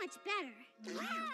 much better.